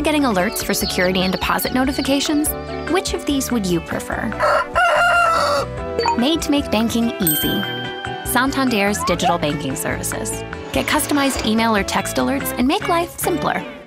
to getting alerts for security and deposit notifications? Which of these would you prefer? Made to make banking easy. Santander's digital banking services. Get customized email or text alerts and make life simpler.